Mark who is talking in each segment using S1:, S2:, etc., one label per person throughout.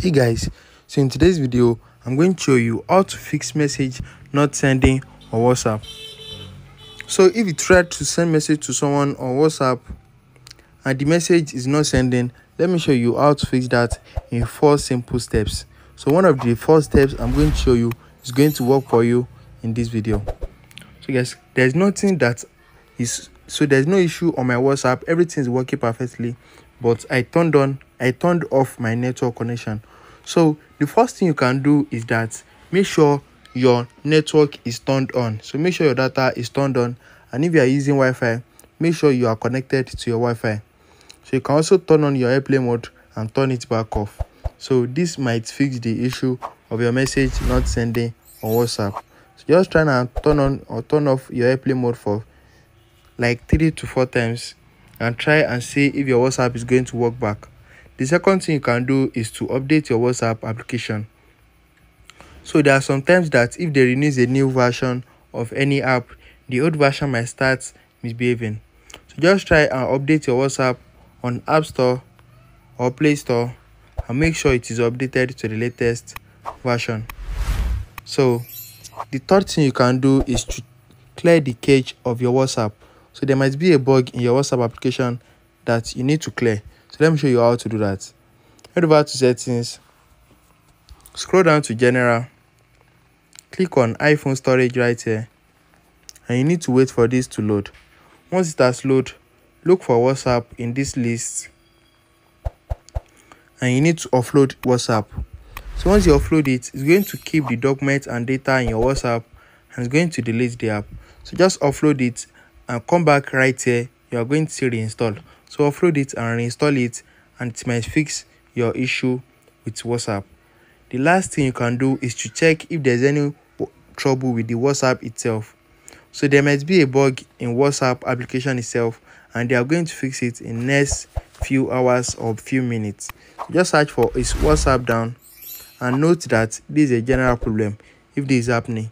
S1: hey guys so in today's video i'm going to show you how to fix message not sending on whatsapp. So if you try to send message to someone on whatsapp and the message is not sending let me show you how to fix that in four simple steps. So one of the four steps i'm going to show you is going to work for you in this video. So guys there's nothing that is so there's no issue on my whatsapp. Everything is working perfectly but i turned on i turned off my network connection. So the first thing you can do is that make sure your network is turned on. So make sure your data is turned on. And if you are using wi-fi make sure you are connected to your wi-fi. So you can also turn on your airplane mode and turn it back off. So this might fix the issue of your message not sending on whatsapp. So just try and turn on or turn off your airplane mode for like three to four times and try and see if your whatsapp is going to work back the second thing you can do is to update your whatsapp application. So there are sometimes that if they release a new version of any app the old version might start misbehaving. So just try and update your whatsapp on app store or play store and make sure it is updated to the latest version. So the third thing you can do is to clear the cache of your whatsapp. So there might be a bug in your whatsapp application that you need to clear let me show you how to do that. Head over to settings. Scroll down to general. Click on iphone storage right here. And you need to wait for this to load. Once it has load look for whatsapp in this list. And you need to offload whatsapp. So once you offload it it's going to keep the document and data in your whatsapp and it's going to delete the app. So just offload it and come back right here. You are going to see reinstall so offload it and reinstall it and it might fix your issue with whatsapp. The last thing you can do is to check if there's any trouble with the whatsapp itself. So there might be a bug in whatsapp application itself and they are going to fix it in next few hours or few minutes. Just search for is whatsapp down? and note that this is a general problem if this is happening.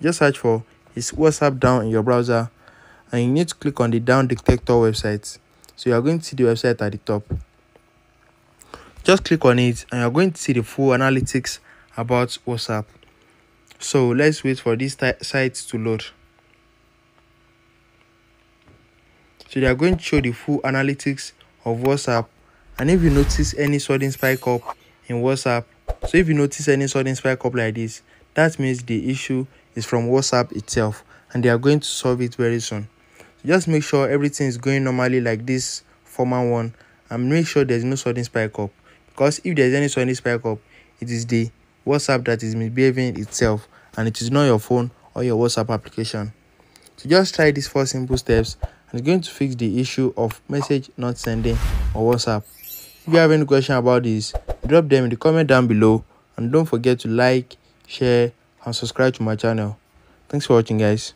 S1: Just search for is whatsapp down in your browser? and you need to click on the down detector website so you are going to see the website at the top. Just click on it and you're going to see the full analytics about whatsapp. So let's wait for this site to load. So they are going to show the full analytics of whatsapp. And if you notice any sudden spike up in whatsapp so if you notice any sudden spike up like this that means the issue is from whatsapp itself and they are going to solve it very soon. so just make sure everything is going normally like this former one and make sure there's no sudden spike up. Because if there's any sudden spike up it is the whatsapp that is misbehaving itself and it is not your phone or your whatsapp application. So just try these four simple steps and it's going to fix the issue of message not sending on whatsapp. If you have any question about this drop them in the comment down below and don't forget to like share and subscribe to my channel. Thanks for watching guys